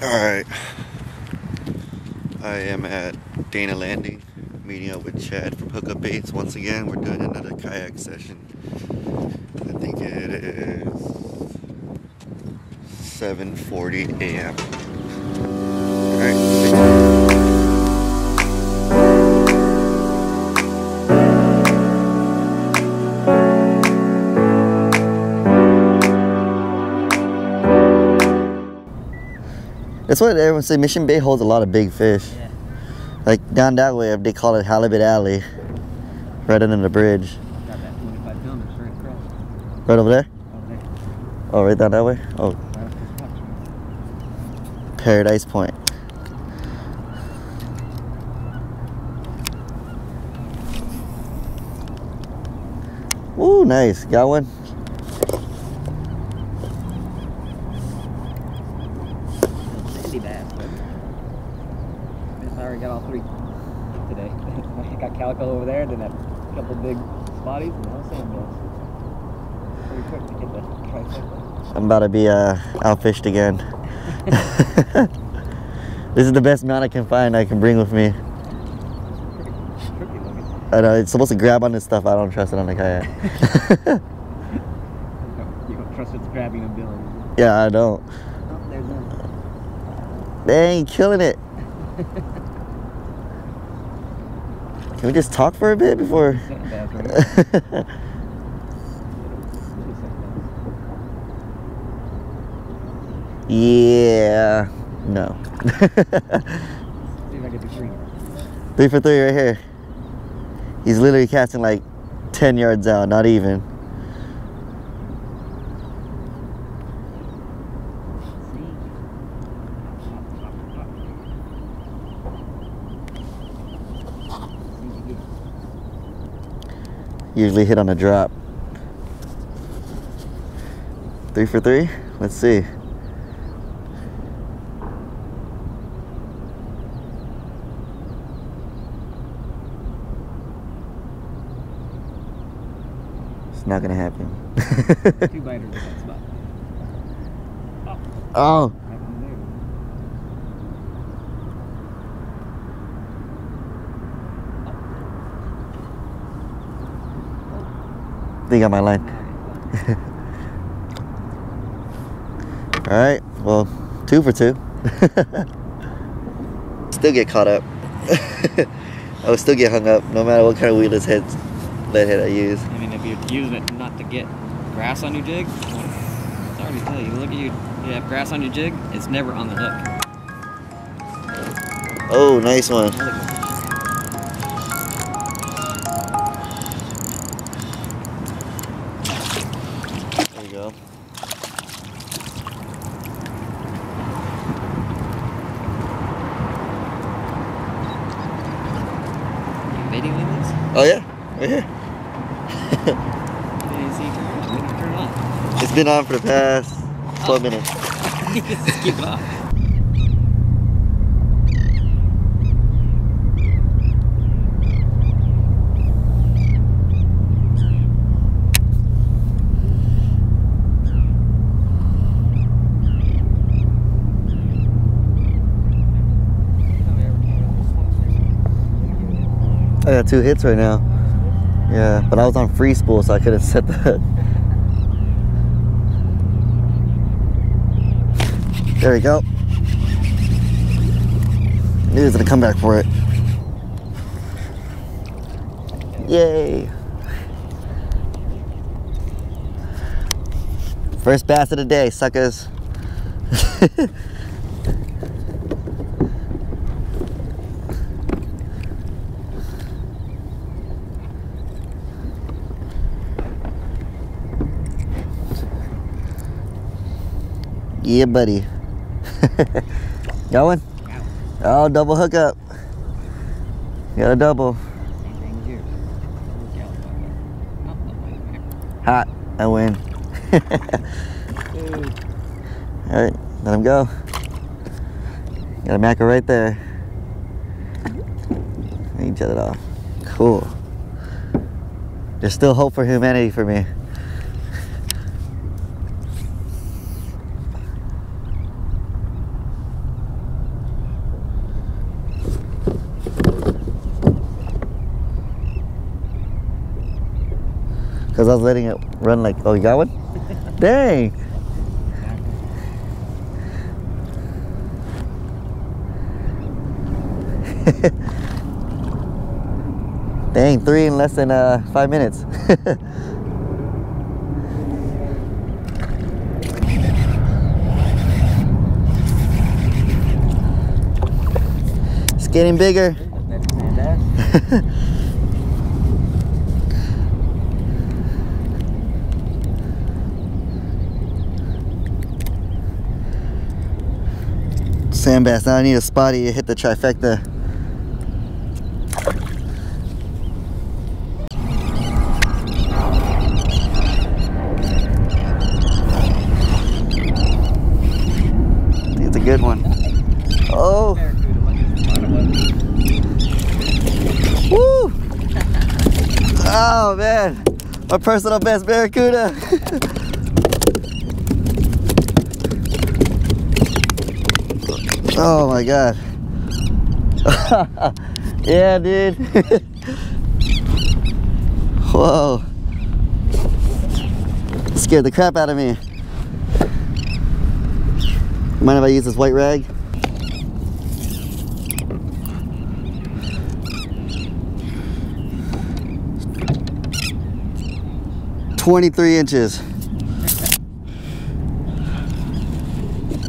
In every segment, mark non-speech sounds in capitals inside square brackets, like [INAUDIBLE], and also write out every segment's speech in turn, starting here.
Alright. I am at Dana Landing, meeting up with Chad from Hookup Baits. Once again, we're doing another kayak session. I think it is 7.40 a.m. Alright. That's what everyone says. Mission Bay holds a lot of big fish. Yeah. Like down that way, they call it Halibut Alley. Right under the bridge. Got that 25 film that's right over there? Over there. Oh, right down that way? Oh, Right off this box. Paradise Point. Ooh, nice. Got one? Sandy bass, but I already got all three today. [LAUGHS] I got calico over there, then a couple big spotties, and now sand bass. Pretty quick to get the trifecta. I'm about to be uh, outfished again. [LAUGHS] this is the best mount I can find I can bring with me. Pretty tricky looking. I know, it's supposed to grab on this stuff. I don't trust it on the kayak. [LAUGHS] You don't trust it's grabbing a bill. yeah, I don't. Dang, killing it. [LAUGHS] Can we just talk for a bit before? Sand bass right here. Little sand bass. yeah. No. [LAUGHS] See if I get the three. three for three right here. He's literally casting like 10 yards out, not even. Usually hit on a drop. Three for three? Let's see. It's not gonna happen. [LAUGHS] Two biters in that spot. oh, Right in there. They got my line. [LAUGHS] All right, well, two for two. [LAUGHS] still get caught up. [LAUGHS] I would still get hung up no matter what kind of weedless head, lead head I use. I mean, if you're using it not to get grass on your jig, it's already tell you. Look at you. You have grass on your jig. It's never on the hook. Oh, nice one. Been on for the past 12 minutes. keep off. I got two hits right now. Yeah, but I was on free spool, so I couldn't set the. There we go. Knew was gonna come back for it. Yay! First bass of the day, suckers. [LAUGHS] yeah, buddy. [LAUGHS] Got one? Oh, double hookup. Got a double. Same thing as yours. Look out. No, wait a minute. Hot. I win. [LAUGHS] All right, let him go. Got a mackerel right there. He jet it off. Cool. There's still hope for humanity for me. Because I was letting it run like, oh, you got one? [LAUGHS] Dang. [LAUGHS] Dang, three in less than uh, five minutes. [LAUGHS] it's getting bigger. Now I need a spotty to hit the trifecta. It's a good one. Oh, woo! Oh man, my personal best barracuda. [LAUGHS] oh my god. [LAUGHS] yeah, dude. [LAUGHS] Whoa. Scared the crap out of me. Mind if I use this white rag? Twenty-three inches.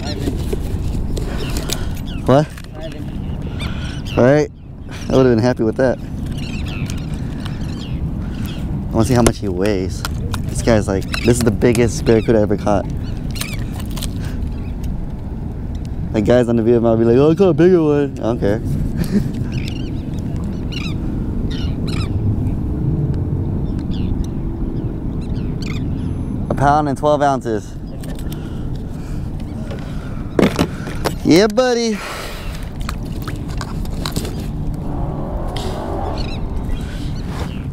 Five inches. What? All right. I would have been happy with that. I want to see how much he weighs. This guy's like, this is the biggest barracuda I ever caught. Like guys on the video might be like, oh, I caught a bigger one. I don't care. [LAUGHS] a pound and 12 ounces. Yeah, buddy.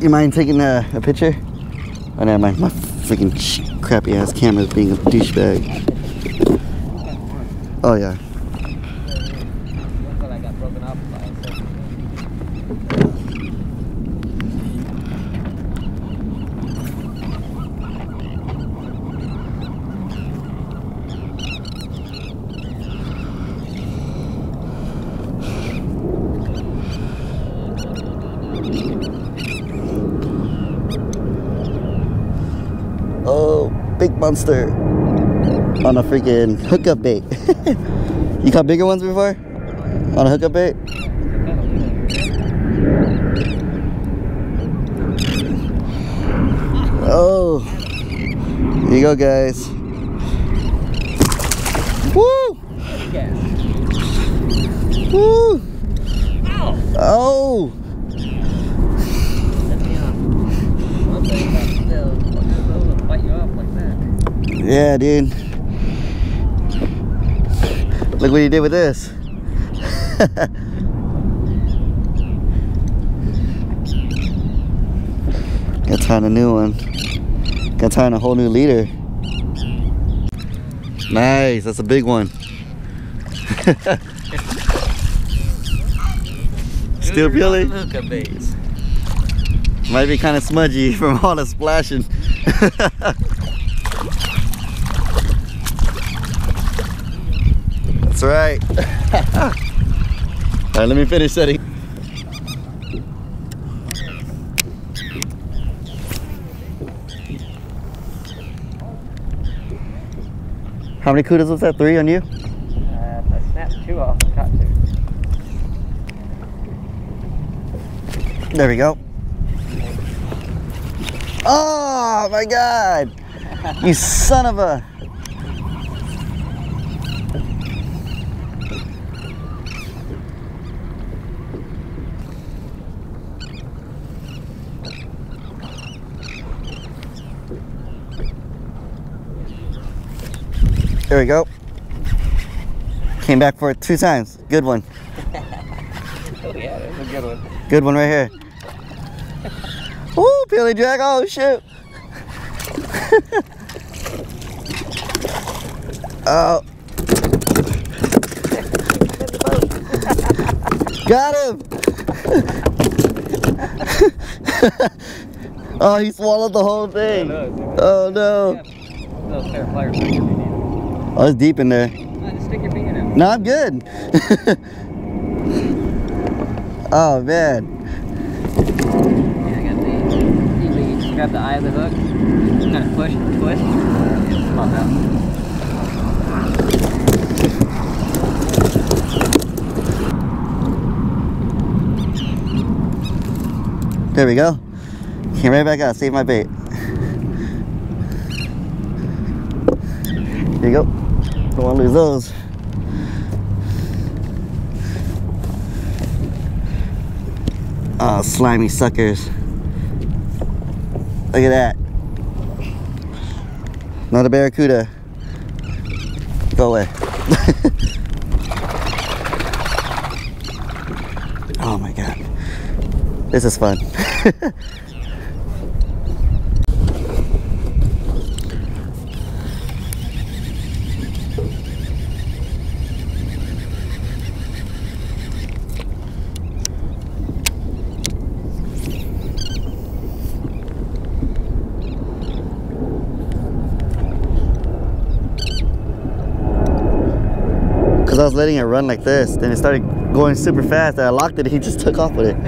You mind taking a, a picture? Oh, never mind. My freaking crappy ass camera's being a douchebag. Oh, yeah. Look what I got broken off by a second. Oh, big monster. On a freaking hookup bait. [LAUGHS] you caught bigger ones before? On a hookup bait? Oh. Here you go, guys. Woo! Woo! Oh! Let me off. One thing about still, one of those will bite you off like that. Yeah, dude. Look what he did with this. [LAUGHS] Got time a new one. Got time a whole new leader. Nice, that's a big one. [LAUGHS] Still peeling? Might be kind of smudgy [LAUGHS] from all the splashing. That's right. [LAUGHS] all right, let me finish setting. How many cudas was that? Three on you? Uh, I snapped two off and caught two. There we go. Oh my god! You son of a. There we go. Came back for it two times. Good one. [LAUGHS] Oh yeah, that's a good one. Good one right here. Woo, Peely Jack. Oh, shoot. [LAUGHS] oh. [LAUGHS] Got him. Oh, he swallowed the whole thing. Oh no. Oh, it's deep in there. Oh, just stick your finger in. No, I'm good. [LAUGHS] oh man. Yeah, I got the. You just grab the eye of the hook, kind of push, push. Come on now. There we go. Came right back out. Save my bait. There you go. Don't want to lose those. Oh, slimy suckers. Look at that. Not a barracuda. Go away. [LAUGHS] oh my god. This is fun. [LAUGHS] Because I was letting it run like this. Then it started going super fast. I locked it and he just took off with it.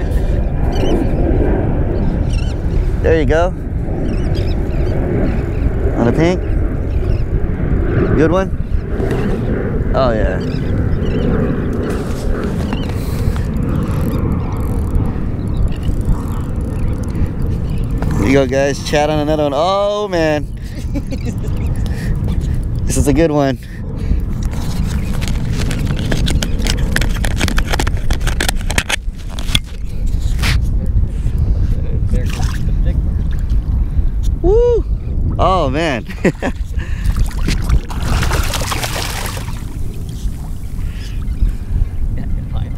There you go. On a pink. Good one? Oh yeah. Here you go guys, Chad on another one. Oh man. [LAUGHS] this is a good one. There goes the big one. Woo! Oh man. Yeah, good line.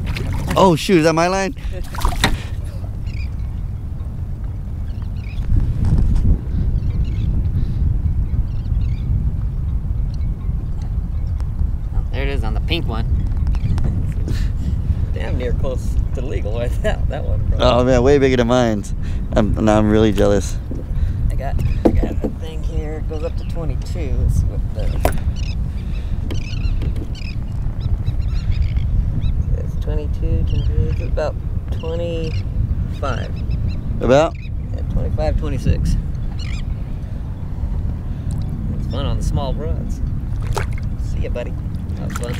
oh shoot, is that my line? Oh, there it is on the pink one. [LAUGHS] Damn near close to legal right now. That one, bro. Oh man, way bigger than mine. I'm now I'm really jealous. I got, I got a thing here. It goes up to 22. Let's see what the. It's 22, 23, it's about 25. About? Yeah, 25, 26. It's fun on the small rods. See ya, buddy. That was fun.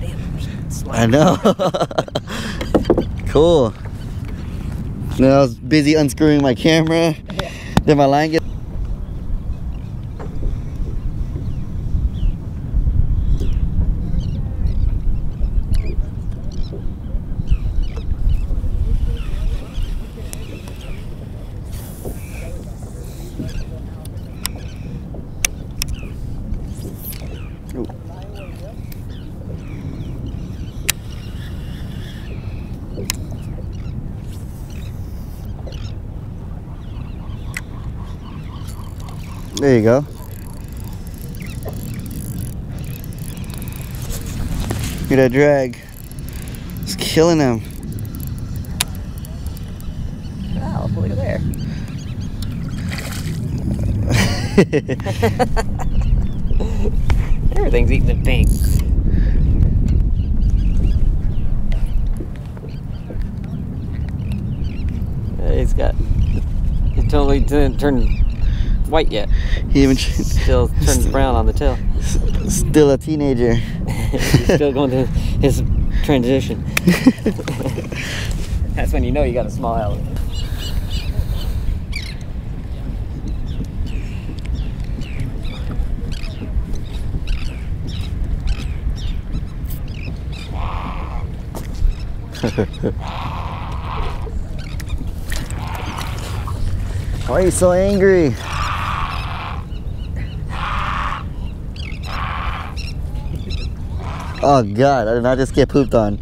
Damn. I know. [LAUGHS] cool. Then I was busy unscrewing my camera. Yeah. Then my line get There you go. Look at that drag. It's killing him. Wow, look at there. [LAUGHS] Everything's eating the pink. He's got. He totally didn't turn white yet. he even Still [LAUGHS] turns brown on the tail. Still a teenager. [LAUGHS] He's still going through his transition. [LAUGHS] That's when you know you got a small element. Why are you so angry? Oh god, I did not just get pooped on.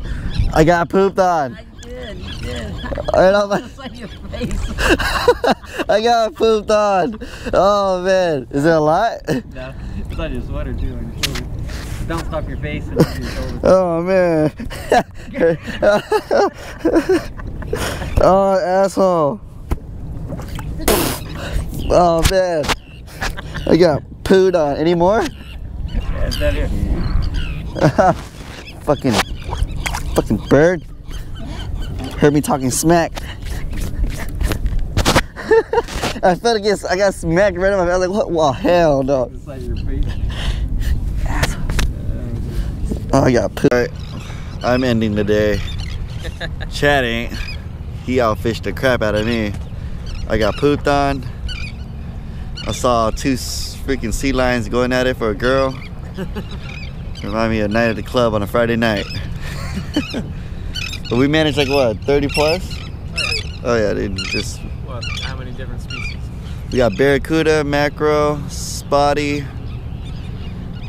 I got pooped on. did, you did. Right on my, on your face. [LAUGHS] I got pooped on. Oh man, is it a lot? No, it's on your sweater too, on your shoulder. Bounced off your face and your shoulder. Oh man. [LAUGHS] oh asshole. Oh man. I got pooed on. Any more? Yeah, it's down here. [LAUGHS] fucking fucking bird. Heard me talking smack. [LAUGHS] I felt against I got smacked right in my mouth. I was like, what? Well, hell no. The side your face. Oh, I got poo. Alright, I'm ending the day. [LAUGHS] Chad ain't. He outfished the crap out of me. I got pooped on. I saw two freaking sea lions going at it for a girl. Remind me of a night at the club on a Friday night. but we managed like what, 30 plus? Oh yeah, oh, dude. Just What? How many different species? we got barracuda, mackerel, spotty,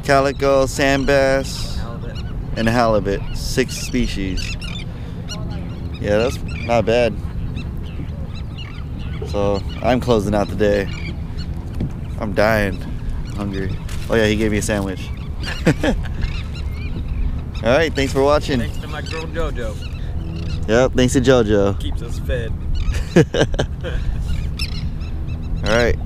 calico, sand bass, Halibut. and halibut. Six species. Yeah, that's not bad. So I'm closing out the day. I'm dying. hungry. Oh yeah, he gave me a sandwich. [LAUGHS] Alright, thanks for watching. Thanks to my girl JoJo. Yep, thanks to JoJo. Keeps us fed. [LAUGHS] Alright.